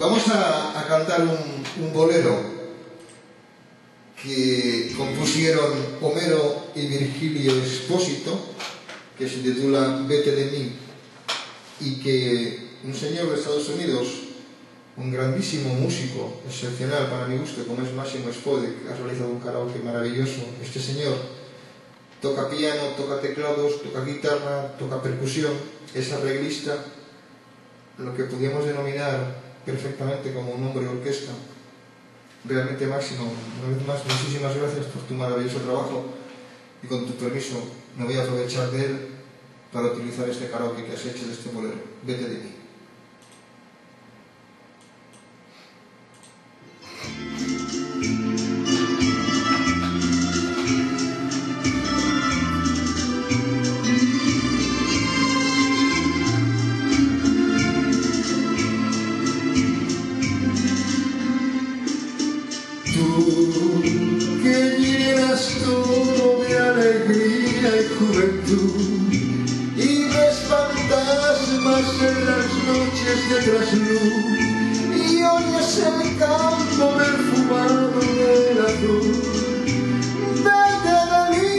Vamos a, cantar un, un, bolero que compusieron Homero y Virgilio Espósito, que se titula Vete de mí, y que un señor de Estados Unidos, un grandísimo músico, excepcional para mi gusto, como es Máximo Spode, que ha realizado un karaoke maravilloso, este señor toca piano, toca teclados, toca guitarra, toca percusión, es arreglista, lo que podríamos denominar perfectamente como un hombre de orquesta. Realmente Máximo, una vez más, muchísimas gracias por tu maravilloso trabajo y con tu permiso me voy a aprovechar de él para utilizar este karaoke que has hecho de este bolero. Vete de mí. Juventud y ves fantasmas en las noches de trasluz y oyes el campo perfumado del azul. Vete de mí,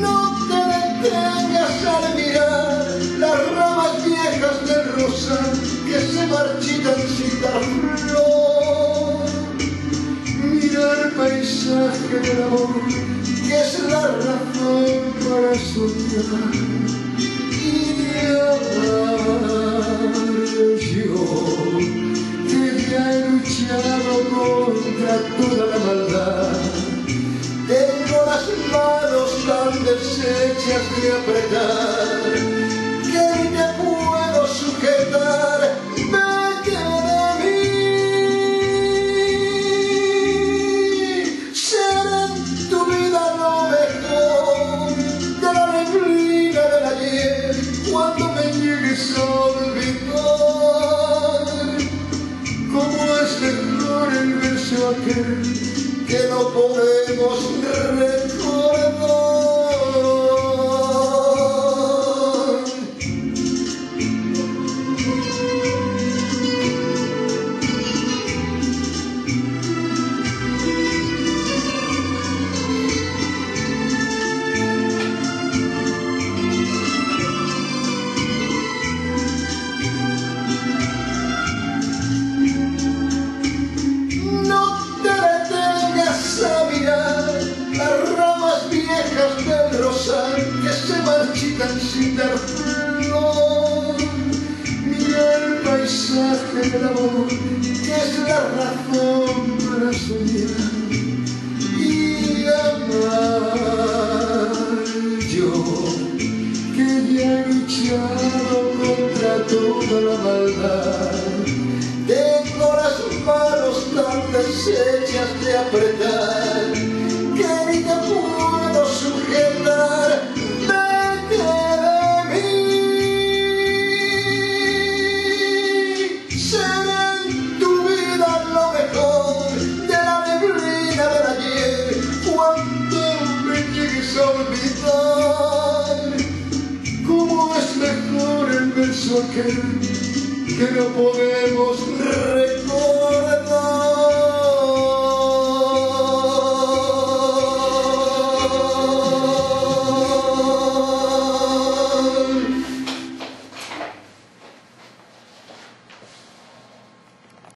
no te detengas al mirar las ramas viejas del rosal que se marchitan sin dar flor. Mira el paisaje del amor, que es la razón para soñar y yo, que ya he luchado contra toda la maldad. Tengo las manos tan deshechas de apretar no podemos viejas del que se marchitan sin dar flor. Mira el paisaje del amor que es la razón para soñar y amar. Yo que ya he luchado contra toda la maldad. Tengo las manos tan deshechas de apretar que no podemos recordar?